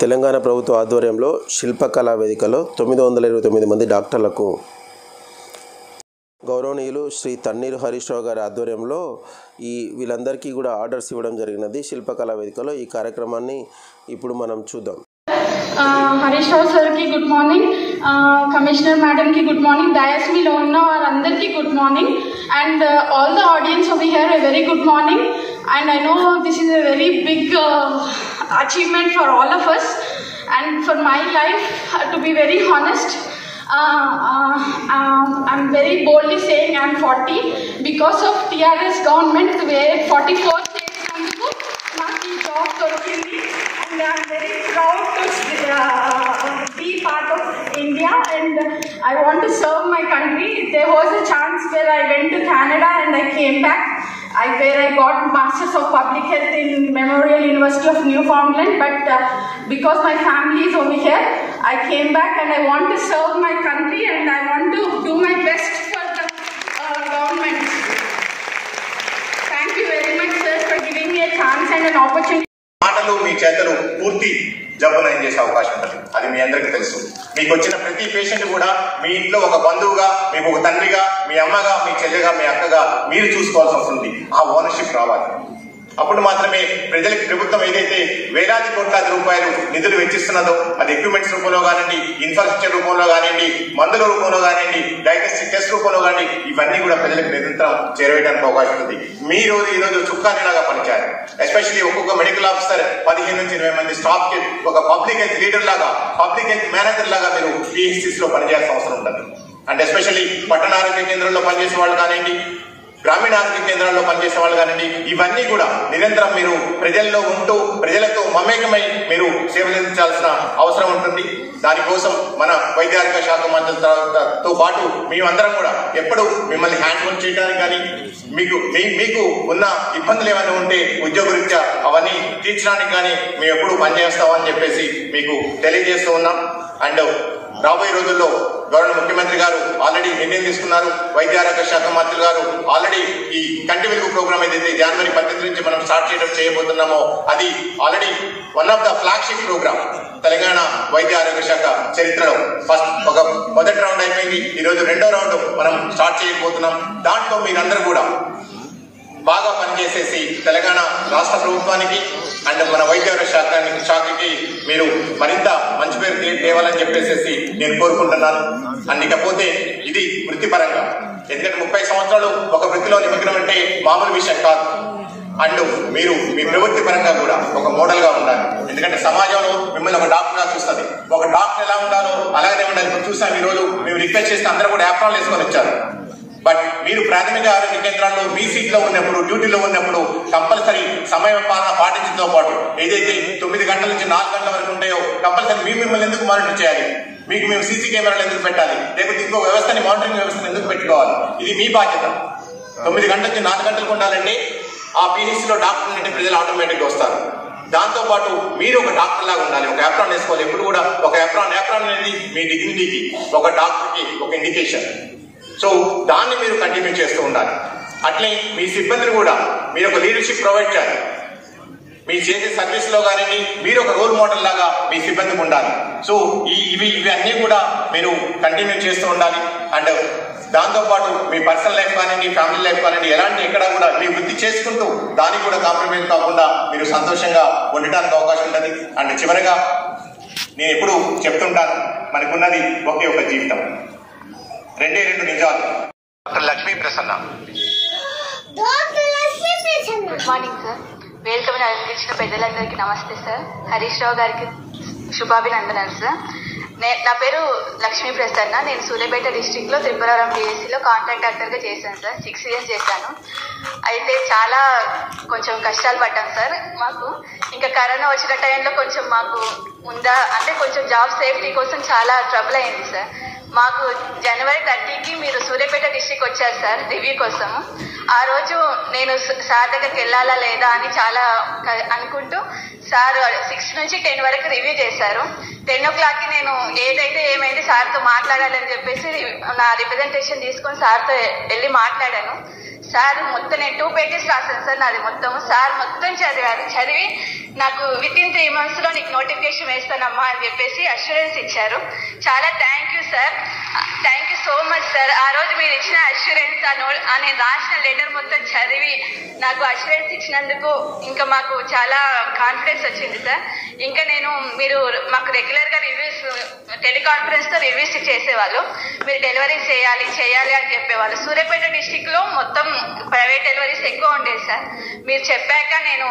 తెలంగాణ ప్రభుత్వ ఆధ్వర్యంలో శిల్పకళా వేదికలో తొమ్మిది వందల ఇరవై తొమ్మిది మంది డాక్టర్లకు గౌరవనీయులు శ్రీ తన్నీరు హరీష్ రావు గారి ఆధ్వర్యంలో ఈ వీళ్ళందరికీ కూడా ఆర్డర్స్ ఇవ్వడం జరిగినది శిల్పకళా వేదికలో ఈ కార్యక్రమాన్ని ఇప్పుడు మనం చూద్దాం. హరీష్ రావు సార్కి గుడ్ మార్నింగ్. కమిషనర్ మేడంకి గుడ్ మార్నింగ్. డయాస్మీలో ఉన్న వారందరికీ good morning. And all the audience of here a very good morning. And I know this is a very big achievement for all of us and for my life uh, to be very honest uh, uh, um, I'm very boldly saying I'm 40 because of TRS government where 44 states Maki and I'm very proud to uh, be part of India. And I want to serve my country. There was a chance where I went to Canada and I came back. I, where I got Masters of Public Health in Memory. University of Newfoundland, but uh, because my family is over here, I came back and I want to serve my country and I want to do my best for the uh, government. Thank you very much, sir, for giving me a chance and an opportunity. మాటలు మీ చేతలు పూర్తి జబ్బులైన చేసే అవకాశం ఉంటుంది అది మీ అందరికీ తెలుసు మీకు వచ్చిన ప్రతి పేషెంట్ కూడా మీ ఇంట్లో ఒక బంధువుగా మీకు ఒక తండ్రిగా మీ అమ్మగా మీ చెల్లెగా మీ అక్కగా మీరు చూసుకోవాల్సి వస్తుంది ఆ ఓనర్షిప్ రావాలి అప్పుడు మాత్రమే ప్రజలకు ప్రభుత్వం ఏదైతే వేలాది కోట్లాది రూపాయలు నిధులు వెచ్చిస్తున్నదో అది ఎక్విప్మెంట్స్ రూపంలో కానివ్వండి ఇన్ఫ్రాస్ట్రక్చర్ రూపంలో కానివ్వండి మందుల రూపంలో కానివ్వండి డయాగ్నోస్టిక్ టెస్ట్ రూపంలో కానీ ఇవన్నీ కూడా ప్రజలకు నిరంతరం చేరవేయడానికి అవకాశం ఉంది. మీ ఈ రోజు చుక్కానిలాగా పనిచేయాలి. ఎస్పెషల్లీ ఒక్కొక్క మెడికల్ ఆఫీసర్ పదిహేను నుంచి ఇరవై మంది స్టాఫ్కి ఒక పబ్లిక్ హెల్త్ లీడర్ లాగా పబ్లిక్ హెల్త్ మేనేజర్ లాగా మీరు పిహెచ్సిస్లో పనిచేయాల్సిన అవసరం ఉంటుంది. అండ్ ఎస్పెషల్లీ పట్టణ ఆరోగ్య కేంద్రంలో పనిచేసే వాళ్ళు కానివ్వండి గ్రామీణ ఆరోగ్య కేంద్రాల్లో పనిచేసే వాళ్ళు కానివ్వండి ఇవన్నీ కూడా నిరంతరం మీరు ప్రజల్లో ఉంటూ ప్రజలతో మమేకమై మీరు సేవలు అందించాల్సిన అవసరం ఉంటుంది. దానికోసం మన వైద్యారోగ్య శాఖ మంత్రితో పాటు మేమందరం కూడా ఎప్పుడు మిమ్మల్ని హ్యాండ్ ఓవర్ చేయడానికి కానీ మీకు మీ- మీకు ఉన్న ఇబ్బందులు ఏమైనా ఉంటే ఉద్యోగరీత్యా అవన్నీ తీర్చడానికి కానీ మేము ఎప్పుడు పనిచేస్తామని చెప్పేసి మీకు తెలియజేస్తూ ఉన్నాం. అండ్ రాబోయే రోజుల్లో గవర్నర్ ముఖ్యమంత్రి గారు ఆల్రెడీ నిర్ణయం తీసుకున్నారు. వైద్య ఆరోగ్య శాఖ మంత్రి గారు ఆల్రెడీ ఈ కంటి వెలుగు ప్రోగ్రామ్ ఏదైతే జనవరి పద్దెనిమిది నుంచి మనం స్టార్ట్ చేయడం చేయబోతున్నామో అది already one of the flagship program Telangana వైద్య ఆరోగ్య శాఖ చరిత్రలో. ఫస్ట్ ఒక మొదటి రౌండ్ అయిపోయింది. ఈరోజు రెండో రౌండ్ మనం స్టార్ట్ చేయబోతున్నాం. దాంట్లో మీరందరూ కూడా బాగా పనిచేసేసి తెలంగాణ రాష్ట్ర ప్రభుత్వానికి అండ్ మన వైద్య శాఖానికి శాఖ శాఖకి మీరు మరింత మంచి పేరు తేవాలని చెప్పేసి నేను కోరుకుంటున్నాను. అండ్ ఇకపోతే ఇది వృత్తిపరంగా. ఎందుకంటే ముప్పై సంవత్సరాలు ఒక వృత్తిలో నిమగ్నం అంటే మామూలు విషయం కాదు. అండ్ మీరు మీ ప్రవృత్తి పరంగా కూడా ఒక మోడల్గా ఉండాలి. ఎందుకంటే సమాజంలో మిమ్మల్ని ఒక డాక్టర్గా చూస్తుంది. ఒక డాక్టర్ ఎలా ఉండాలో అలాగే ఉండాలి. ఇప్పుడు చూసాం ఈ రోజు మేము రిక్వెస్ట్ చేస్తే అందరూ కూడా యాప్రాన్ వేసుకొని వచ్చారు. బట్ మీరు ప్రాథమిక ఆరోగ్య కేంద్రాల్లో మీ సీట్లో ఉన్నప్పుడు డ్యూటీలో ఉన్నప్పుడు కంపల్సరీ సమయ పాలన పాటించడంతో పాటు ఏదైతే తొమ్మిది గంటల నుంచి నాలుగు గంటల వరకు ఉంటాయో కంపల్సరీ మీ మిమ్మల్ని ఎందుకు మానిటర్ చేయాలి? మీకు మేము సీసీ కెమెరాలు ఎందుకు పెట్టాలి? లేకపోతే ఇంకో వ్యవస్థని మానిటరింగ్ వ్యవస్థను ఎందుకు పెట్టుకోవాలి? ఇది మీ బాధ్యత. తొమ్మిది గంటల నుంచి నాలుగు గంటలకు ఉండాలంటే ఆ PHC లో డాక్టర్ అంటే ప్రజలు ఆటోమేటిక్గా వస్తారు. దాంతో పాటు మీరు ఒక డాక్టర్ లాగా ఉండాలి. ఒక ఎప్రాన్ వేసుకోవాలి. ఎప్పుడు కూడా ఒక ఎప్రాన్ ఎప్రాన్ అనేది మీ డిగ్నిటీకి ఒక డాక్టర్కి ఒక ఇండికేషన్ సో దాన్ని మీరు కంటిన్యూ చేస్తూ ఉండాలి. అట్లే మీ సిబ్బందిని కూడా మీరు ఒక లీడర్షిప్ ప్రొవైడ్ చేయాలి. మీ చేసే సర్వీస్లో కానీ మీరు ఒక రోల్ మోడల్ లాగా మీ సిబ్బందికి ఉండాలి. సో ఈ ఇవి ఇవి అన్నీ కూడా మీరు కంటిన్యూ చేస్తూ ఉండాలి. అండ్ దాంతో పాటు మీ పర్సనల్ లైఫ్ కానివ్వండి ఫ్యామిలీ లైఫ్ కానివ్వండి ఎలాంటి ఎక్కడ కూడా మీ వృత్తి చేసుకుంటూ దానికి కూడా కాంప్రమైజ్ కాకుండా మీరు సంతోషంగా ఉండటానికి అవకాశం ఉంటుంది. అండ్ చివరగా నేను ఎప్పుడు చెప్తుంటాను మనకున్నది ఒకే ఒక జీవితం. రెండే రెండు నిజాలు. Doctor Lakshmi Prasanna. Good morning sir వేదిక మీద అందించిన పెద్దలందరికీ నమస్తే సార్ హరీష్ రావు గారికి శుభాభినందనలు సార్ నే నా పేరు లక్ష్మీ ప్రసన్న. నేను సూర్యాపేట డిస్టిక్లో త్రిపురారం పిఎస్సిలో కాంట్రాక్ట్ డాక్టర్గా చేశాను సార్ సిక్స్ ఇయర్స్ చేశాను. అయితే చాలా కొంచెం కష్టాలు పడ్డాం సార్ మాకు ఇంకా కరోనా వచ్చిన టైంలో కొంచెం మాకు ఉందా? అంటే కొంచెం జాబ్ సేఫ్టీ కోసం చాలా ట్రబుల్ అయింది సార్ మాకు జనవరి థర్టీకి మీరు సూర్యాపేట డిస్టిక్ వచ్చారు సార్ రివ్యూ కోసం. ఆ రోజు నేను సార్ దగ్గరికి వెళ్ళాలా లేదా అని చాలా అనుకుంటూ సార్ సిక్స్ నుంచి టెన్ వరకు రివ్యూ చేశారు. టెన్ ఓ క్లాక్కి నేను ఏదైతే ఏమైంది సార్తో మాట్లాడాలని చెప్పేసి నా రిప్రజెంటేషన్ తీసుకొని సార్తో వెళ్ళి మాట్లాడాను. సార్ మొత్తం నేను టూ పేజెస్ రాశాను సార్ నాది మొత్తం. సార్ మొత్తం చదివారు. చదివి నాకు విత్ ఇన్ త్రీ మంత్స్లో నీకు నోటిఫికేషన్ వేస్తానమ్మా అని చెప్పేసి అష్యూరెన్స్ ఇచ్చారు. చాలా thank you sir thank you so much sir ఆ రోజు మీరు ఇచ్చిన అష్యూరెన్స్ ఆ నేను రాసిన లెటర్ మొత్తం చదివి నాకు అష్యూరెన్స్ ఇచ్చినందుకు ఇంకా మాకు చాలా కాన్ఫిడెన్స్ వచ్చింది సార్ ఇంకా నేను మీరు మాకు రెగ్యులర్గా రివ్యూస్ టెలికాన్ఫరెన్స్తో రివ్యూస్ చేసేవాళ్ళు. మీరు డెలివరీ చేయాలి చేయాలి అని చెప్పేవాళ్ళు. సూర్యాపేట డిస్టిక్లో మొత్తం ప్రైవేట్ డెలివరీస్ ఎక్కువ ఉండేది సార్ మీరు చెప్పాక నేను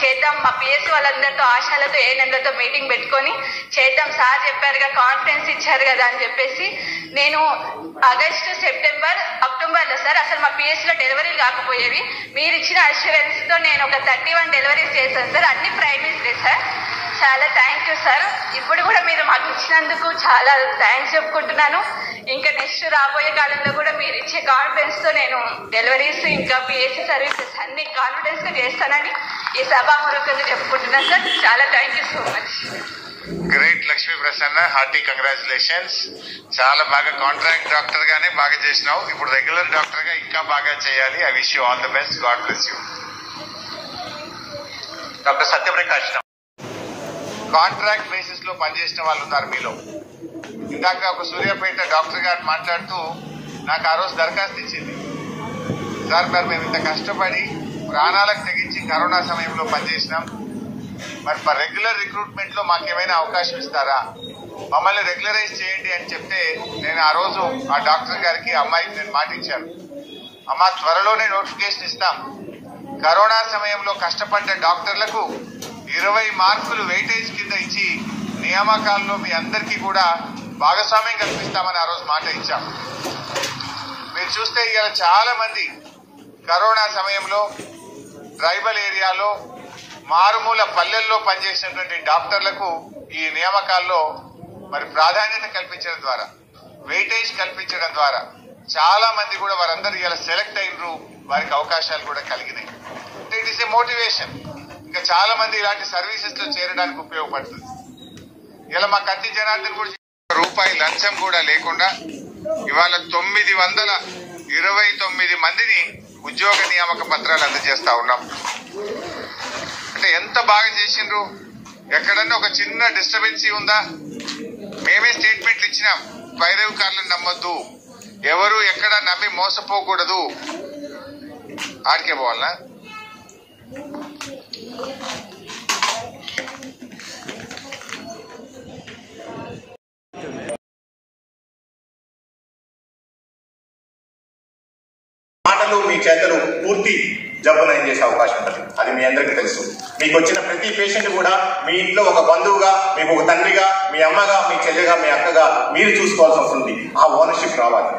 చేద్దాం. మా పిఎస్ వాళ్ళందరితో ఆశాలతో ఏ మీటింగ్ పెట్టుకొని చేద్దాం. సార్ చెప్పారుగా కాన్ఫిడెన్స్ ఇచ్చారు కదా అని చెప్పేసి. నేను ఆగస్టు సెప్టెంబర్ అక్టోబర్లో సార్ అసలు మా పిఎస్లో డెలివరీలు కాకపోయేవి. మీరు ఇచ్చిన అష్యూరెన్స్తో నేను ఒక థర్టీ వన్ డెలివరీస్ చేశాను సార్. అన్ని ప్రైమరీస్లే సార్. చాలా థ్యాంక్ యూ సార్. ఇప్పుడు కూడా మీరు మాకు ఇచ్చినందుకు చాలా థ్యాంక్స్ చెప్పుకుంటున్నాను. ఇంకా నెక్స్ట్ రాబోయే కాలంలో కూడా మీరు ఇచ్చే కాన్ఫిడెన్స్తో నేను డెలివరీస్ ఇంకా పిఎస్సీ సర్వీసెస్ అన్ని కాన్ఫిడెన్స్గా చేస్తానని ఈ సభాముఖంగా చెప్పుకుంటున్నా సార్. చాలా thank you so much great Lakshmi Prasanna hearty congratulations చాలా బాగా కాంట్రాక్ట్ డాక్టర్ గానే బాగా చేసినావు. ఇప్పుడు రెగ్యులర్ డాక్టర్గా ఇంకా బాగా చేయాలి. I wish you all the best God bless you doctor Satyaprakash contract బేసిస్లో పనిచేసిన వాళ్ళు ఉన్నారు మీలో. ఇందాక ఒక సూర్యాపేట డాక్టర్ గారు మాట్లాడుతూ నాకు ఆ రోజు దరఖాస్తు ఇచ్చింది. సార్ మరి మేము ఇంత కష్టపడి ప్రాణాలకు తెగించి కరోనా సమయంలో పనిచేసినాం. మరి మా రెగ్యులర్ రిక్రూట్మెంట్లో మాకేమైనా అవకాశం ఇస్తారా? మమ్మల్ని రెగ్యులరైజ్ చేయండి అని చెప్తే నేను ఆ రోజు ఆ డాక్టర్ గారికి అమ్మాయికి నేను మాటించాను అమ్మ త్వరలోనే నోటిఫికేషన్ ఇస్తాం. కరోనా సమయంలో కష్టపడ్డ డాక్టర్లకు ఇరవై మార్కులు వెయిటేజ్ కింద ఇచ్చి నియామకాల్లో మీ అందరికీ కూడా భాగస్వామ్యం కల్పిస్తామని ఆ రోజు మాట ఇచ్చాం. మీరు చూస్తే ఇవాళ చాలా మంది కరోనా సమయంలో ట్రైబల్ ఏరియాలో మారుమూల పల్లెల్లో పనిచేసినటువంటి డాక్టర్లకు ఈ నియామకాల్లో మరి ప్రాధాన్యత కల్పించడం ద్వారా వెయిటేజ్ కల్పించడం ద్వారా చాలా మంది కూడా వారందరూ ఇలా సెలెక్ట్ అయినరు. వారికి అవకాశాలు కూడా కలిగినాయి. It is a motivation. ఇంకా చాలా మంది ఇలాంటి సర్వీసెస్లో చేరడానికి ఉపయోగపడుతుంది. ఇలా మా కత్తి జనార్దన్ కూడా రూపాయి లంచం కూడా లేకుండా ఇవాళ తొమ్మిది వందల ఇరవై తొమ్మిది మందిని ఉద్యోగ నియామక పత్రాలు అందజేస్తా ఉన్నాం. అంటే ఎంత బాగా చేసిండ్రు? ఎక్కడన్నా ఒక చిన్న డిస్టర్బెన్సీ ఉందా? మేమే స్టేట్మెంట్లు ఇచ్చినాం. వైరవికారులను నమ్మొద్దు. ఎవరు ఎక్కడ నమ్మి మోసపోకూడదు. ఆడికే పోవాలనా చేతలు పూర్తి జబ్బు నయం చేసే అవకాశం ఉంటుంది. అది మీ అందరికీ తెలుసు. మీకు వచ్చిన ప్రతి పేషెంట్ కూడా మీ ఇంట్లో ఒక బంధువుగా మీకు ఒక తండ్రిగా మీ అమ్మగా మీ చెల్లెగా మీ అక్కగా మీరు చూసుకోవాల్సి వస్తుంది ఆ ఓనర్షిప్ రావాలి.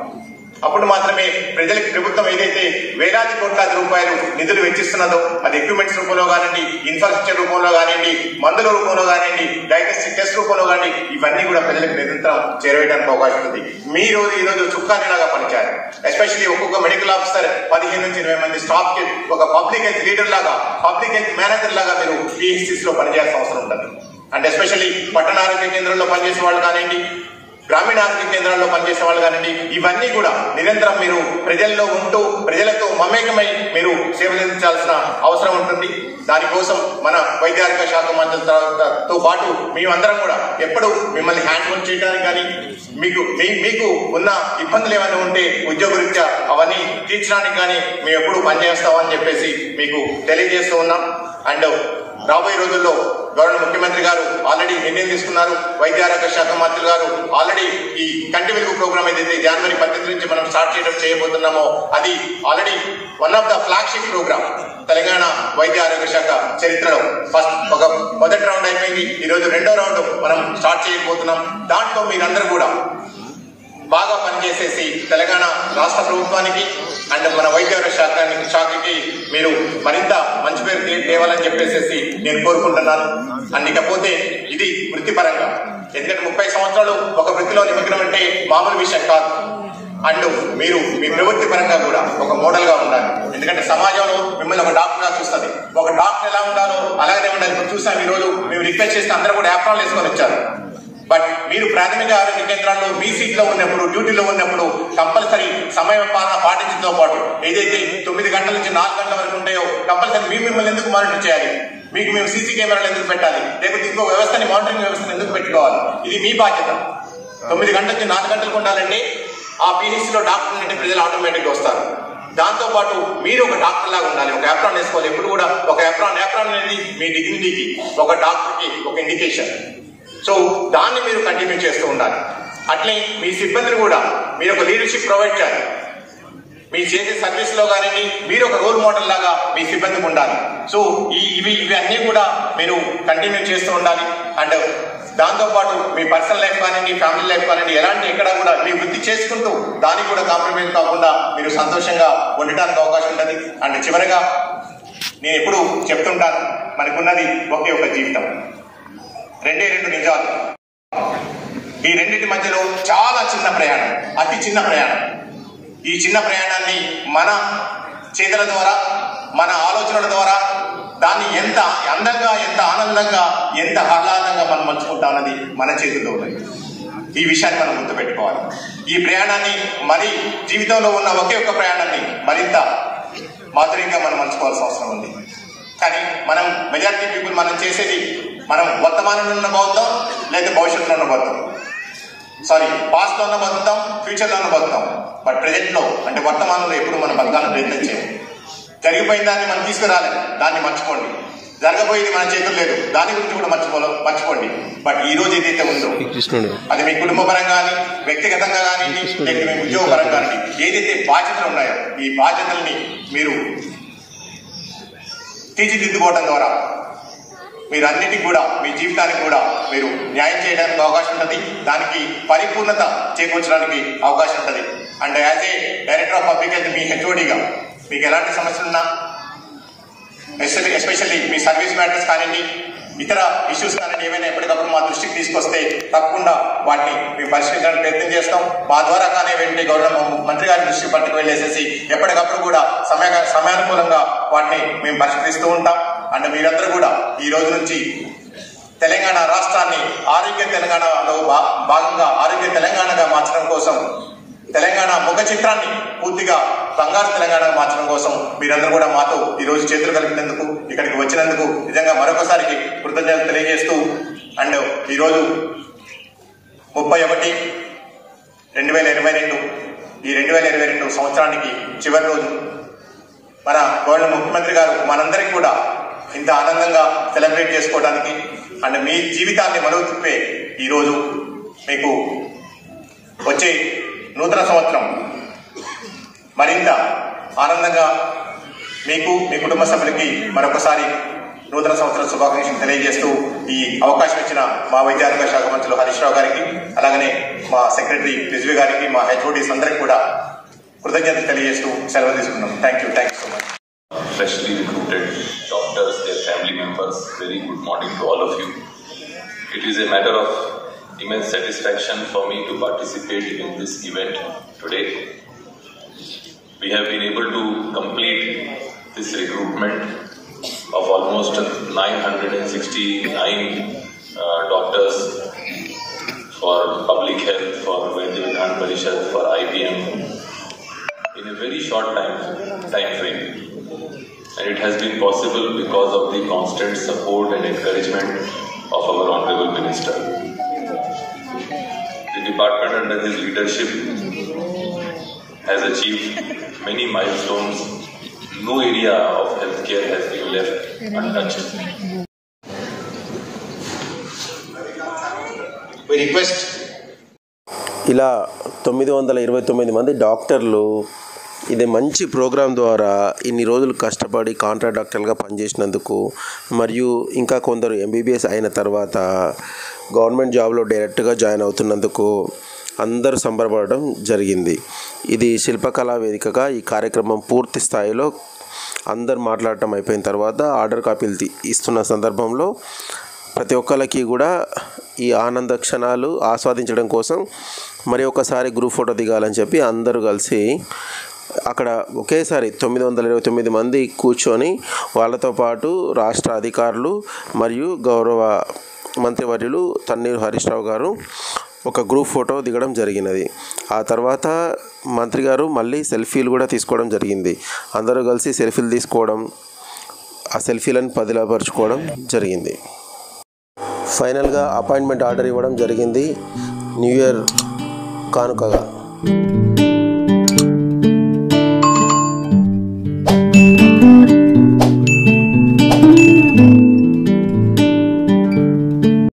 అప్పుడు మాత్రమే ప్రజలకు ప్రభుత్వం ఏదైతే వేలాది కోట్లాది రూపాయలు నిధులు వెచ్చిస్తున్నదో అది ఎక్విప్మెంట్స్ రూపంలో కానివ్వండి ఇన్ఫ్రాస్ట్రక్చర్ రూపంలో కానివ్వండి మందుల రూపంలో కానివ్వండి డయాగ్నోస్టిక్ టెస్ట్ రూపంలో కానీ ఇవన్నీ కూడా ప్రజలకు నిరంతరం చేరవేయడానికి అవకాశం ఉంది. మీ రోజు ఈ రోజు చుక్కానిలాగా పనిచారు ఎస్పెషల్లీ ఒక్కొక్క మెడికల్ ఆఫీసర్ పదిహేను నుంచి ఇరవై మంది స్టాఫ్కి ఒక పబ్లిక్ హెల్త్ లీడర్ లాగా పబ్లిక్ హెల్త్ మేనేజర్ లాగా మీరు పిహెచ్సిస్లో పనిచేయాల్సిన అవసరం ఉంటుంది. అండ్ ఎస్పెషల్లీ పట్టణ ఆరోగ్య కేంద్రంలో పనిచేసే వాళ్ళు కానివ్వండి గ్రామీణ ఆరోగ్య కేంద్రాల్లో పనిచేసే వాళ్ళు కానివ్వండి ఇవన్నీ కూడా నిరంతరం మీరు ప్రజల్లో ఉంటూ ప్రజలతో మమేకమై మీరు సేవలు అవసరం ఉంటుంది. దానికోసం మన వైద్య ఆరోగ్య శాఖ మంత్రులతో పాటు మేమందరం కూడా ఎప్పుడు మిమ్మల్ని హ్యాండ్ ఓన్ చేయడానికి కానీ మీకు మీ- మీకు ఉన్న ఇబ్బందులు ఏమైనా ఉంటే ఉద్యోగరీత్యా అవన్నీ తీర్చడానికి కానీ మేము ఎప్పుడు పనిచేస్తామని చెప్పేసి మీకు తెలియజేస్తూ ఉన్నాం. అండ్ రాబోయే రోజుల్లో గవర్నర్ ముఖ్యమంత్రి గారు ఆల్రెడీ నిర్ణయం తీసుకున్నారు. వైద్య ఆరోగ్య శాఖ మంత్రి గారు ఆల్రెడీ ఈ కంటి వెలుగు ప్రోగ్రామ్ ఏదైతే జనవరి పద్దెనిమిది నుంచి మనం స్టార్ట్ చేయడం చేయబోతున్నామో అది already one of the flagship program Telangana వైద్య ఆరోగ్య శాఖ చరిత్రలో. ఫస్ట్ ఒక మొదటి రౌండ్ అయిపోయింది. ఈరోజు రెండో రౌండ్ మనం స్టార్ట్ చేయబోతున్నాం. దాంట్లో మీరందరూ కూడా బాగా పనిచేసేసి తెలంగాణ రాష్ట్ర ప్రభుత్వానికి అండ్ మన వైద్య శాఖానికి శాఖకి మీరు మరింత మంచి పేరు తేవాలని చెప్పేసి నేను కోరుకుంటున్నాను. అండ్ ఇకపోతే ఇది వృత్తిపరంగా. ఎందుకంటే ముప్పై సంవత్సరాలు ఒక వృత్తిలో నిమగ్నం అంటే మామూలు విషయం కాదు. అండ్ మీరు మీ ప్రవృత్తి పరంగా కూడా ఒక మోడల్గా ఉండాలి. ఎందుకంటే సమాజంలో మిమ్మల్ని ఒక డాక్టర్గా చూస్తుంది. ఒక డాక్టర్ ఎలా ఉండాలో అలాగే ఉండాలి. ఇప్పుడు చూసాం ఈ రోజు మేము రిక్వెస్ట్ చేస్తే అందరూ కూడా యాప్రాన్లు వేసుకొని వచ్చారు. బట్ మీరు ప్రాథమిక ఆరోగ్య కేంద్రాల్లో మీ సీట్లో ఉన్నప్పుడు డ్యూటీలో ఉన్నప్పుడు కంపల్సరీ సమయ పాలన పాటించడంతో పాటు ఏదైతే తొమ్మిది గంటల నుంచి నాలుగు గంటల వరకు ఉంటాయో కంపల్సరీ మీ మిమ్మల్ని ఎందుకు మానిటర్ చేయాలి? మీకు మేము సీసీ కెమెరాలు ఎందుకు పెట్టాలి? లేకపోతే ఇంకో వ్యవస్థని మానిటరింగ్ వ్యవస్థను ఎందుకు పెట్టుకోవాలి? ఇది మీ బాధ్యత. తొమ్మిది గంటల నుంచి నాలుగు గంటలకు ఉండాలంటే ఆ పీహెచ్సిలో డాక్టర్ అంటే ప్రజలు ఆటోమేటిక్గా వస్తారు. దాంతో పాటు మీరు ఒక డాక్టర్ లాగా ఉండాలి. ఒక ఎప్రాన్ వేసుకోవాలి. ఎప్పుడు కూడా ఒక ఎప్రాన్ ఎప్రాన్ అనేది మీ డిగ్నిటీకి ఒక డాక్టర్కి ఒక ఇండికేషన్ సో దాన్ని మీరు కంటిన్యూ చేస్తూ ఉండాలి. అట్లే మీ సిబ్బందిని కూడా మీరు ఒక లీడర్షిప్ ప్రొవైడ్ చేయాలి. మీరు చేసే సర్వీస్లో కానీ మీరు ఒక రోల్ మోడల్ లాగా మీ సిబ్బందికి ఉండాలి. సో ఈ ఇవి ఇవి అన్నీ కూడా మీరు కంటిన్యూ చేస్తూ ఉండాలి. అండ్ దాంతో పాటు మీ పర్సనల్ లైఫ్ కానివ్వండి ఫ్యామిలీ లైఫ్ కానివ్వండి ఎలాంటి ఎక్కడ కూడా మీ వృత్తి చేసుకుంటూ దానికి కూడా కాంప్రమైజ్ కాకుండా మీరు సంతోషంగా ఉండటానికి అవకాశం ఉంటుంది. అండ్ చివరగా నేను ఎప్పుడు చెప్తుంటాను మనకున్నది ఒకే ఒక జీవితం. రెండే రెండు నిజాలు. ఈ రెండింటి మధ్యలో చాలా చిన్న ప్రయాణం అతి చిన్న ప్రయాణం. ఈ చిన్న ప్రయాణాన్ని మన చేతుల ద్వారా మన ఆలోచనల ద్వారా దాన్ని ఎంత అందంగా ఎంత ఆనందంగా ఎంత ఆహ్లాదంగా మనం మలుచుకుంటాం అన్నది మన చేతుల్లో ఉన్నది. ఈ విషయాన్ని మనం గుర్తుపెట్టుకోవాలి. ఈ ప్రయాణాన్ని మరి జీవితంలో ఉన్న ఒకే ఒక ప్రయాణాన్ని మరింత మాధుర్యంగా మనం మలుచుకోవాల్సిన అవసరం ఉంది. కానీ మనం మెజారిటీ పీపుల్ మనం చేసేది మనం వర్తమానంలో ఉన్న బతుకుతాం లేదా భవిష్యత్తులో ఉన్న బతుకుతాం సారీ పాస్ట్లో ఉన్న బతుకుతాం ఫ్యూచర్లో ఉన్న బతుకుతాం బట్ ప్రెజెంట్లో అంటే వర్తమానంలో ఎప్పుడు మనం బతకాలని ప్రయత్నం చేయం. జరిగిపోయిన దాన్ని మనం తీసుకురాలేదు దాన్ని మర్చిపోండి. జరగబోయేది మన చేతులు లేదు. దాని గురించి కూడా మర్చిపో మర్చిపోండి. బట్ ఈ రోజు ఏదైతే ఉందో అది మీ కుటుంబ పరంగా కానీ వ్యక్తిగతంగా కానీ లేకపోతే మీ ఉద్యోగ పరంగా కానీ ఏదైతే బాధ్యతలు ఉన్నాయో ఈ బాధ్యతల్ని మీరు తీర్చిదిద్దుకోవడం ద్వారా మీరన్నిటికి కూడా మీ జీవితానికి కూడా మీరు న్యాయం చేయడానికి అవకాశం ఉంటుంది. దానికి పరిపూర్ణత చేకూర్చడానికి అవకాశం ఉంటుంది. And as a director of public health మీ హెచ్ఓడిగా మీకు ఎలాంటి సమస్యలున్నా ఎస్పెషల్లీ ఎస్పెషల్లీ మీ సర్వీస్ మ్యాటర్స్ కానివ్వండి ఇతర ఇష్యూస్ కానివ్వండి ఏమైనా ఎప్పటికప్పుడు మా దృష్టికి తీసుకొస్తే తప్పకుండా వాటిని మేము పరిష్కరించడానికి ప్రయత్నం చేస్తాం. మా ద్వారా కానీ వెంటనే గౌరవ మంత్రి గారి దృష్టి పట్టుకు వెళ్ళేసేసి ఎప్పటికప్పుడు కూడా సమయ సమయానుకూలంగా వాటిని మేము పరిష్కరిస్తూ ఉంటాం. అండ్ మీరందరూ కూడా ఈ రోజు నుంచి తెలంగాణ రాష్ట్రాన్ని ఆరోగ్య తెలంగాణలో భాగంగా ఆరోగ్య తెలంగాణగా మార్చడం కోసం తెలంగాణ ముఖ చిత్రాన్ని పూర్తిగా బంగారు తెలంగాణగా మార్చడం కోసం మీరందరూ కూడా మాతో ఈ రోజు చేతులు కలిపినందుకు ఇక్కడికి వచ్చినందుకు నిజంగా మరొకసారికి కృతజ్ఞతలు తెలియజేస్తూ అండ్ ఈరోజు ముప్పై ఒకటి రెండు వేల ఇరవై రెండు ఈ రెండు వేల ఇరవై రెండు సంవత్సరానికి చివరి రోజు. మన గవర్నర్ ముఖ్యమంత్రి గారు మనందరికీ కూడా ఇంత ఆనందంగా సెలబ్రేట్ చేసుకోవడానికి అండ్ మీ జీవితాన్ని మరుగు తిప్పే ఈరోజు మీకు వచ్చే నూతన సంవత్సరం. మరింత ఆనందంగా మీకు మీ కుటుంబ సభ్యులకి మరొకసారి నూతన సంవత్సర శుభాకాంక్షలు తెలియజేస్తూ ఈ అవకాశం ఇచ్చిన మా వైద్యారోగ్య శాఖ మంత్రులు హరీష్ రావు గారికి అలాగనే మా సెక్రటరీ రిజ్వి గారికి మా హెచ్ఓడీస్ అందరికి కూడా కృతజ్ఞతలు తెలియజేస్తూ సెలవు తీసుకున్నాం thank you thank you so much freshly recruited doctors, their family members, very good morning to all of you. It is a matter of immense satisfaction for me to participate in this event today. We have been able to complete this recruitment of almost 969 uh, doctors for public health, for Vaidya Parishad, for IBM in a very short time, time frame and it has been possible because of the constant support and encouragement of our Honorable Minister. The department under his leadership has achieved many milestones. No area of healthcare has been left untouched. We request ఇలా తొమ్మిది వందల ఇరవై తొమ్మిది మంది డాక్టర్లు ఇది మంచి programme ద్వారా ఇన్ని రోజులు కష్టపడి కాంట్రాక్ట్ డాక్టర్గా పనిచేసినందుకు మరియు ఇంకా కొందరు ఎంబీబీఎస్ అయిన తర్వాత గవర్నమెంట్ జాబ్లో డైరెక్ట్గా జాయిన్ అవుతున్నందుకు అందరూ సంబరపడడం జరిగింది. ఇది శిల్పకళా వేదికగా ఈ కార్యక్రమం పూర్తి స్థాయిలో అందరు మాట్లాడటం అయిపోయిన తర్వాత ఆర్డర్ కాపీలు తీ- ఇస్తున్న సందర్భంలో ప్రతి ఒక్కరికి కూడా ఈ ఆనంద క్షణాలు ఆస్వాదించడం కోసం మరి ఒకసారి గ్రూప్ ఫోటో దిగాలని చెప్పి అందరూ కలిసి అక్కడ ఒకేసారి తొమ్మిది వందల ఇరవై తొమ్మిది మంది కూర్చొని వాళ్ళతో పాటు రాష్ట్ర అధికారులు మరియు గౌరవ మంత్రివర్యులు తన్నీరు హరీష్ రావు గారు ఒక గ్రూప్ ఫోటో దిగడం జరిగినది. ఆ తర్వాత మంత్రి గారు మళ్ళీ సెల్ఫీలు కూడా తీసుకోవడం జరిగింది. అందరూ కలిసి సెల్ఫీలు తీసుకోవడం ఆ సెల్ఫీలను పదిలపరుచుకోవడం జరిగింది. ఫైనల్గా అపాయింట్మెంట్ ఆర్డర్ ఇవ్వడం జరిగింది. న్యూ ఇయర్ కానుకగా.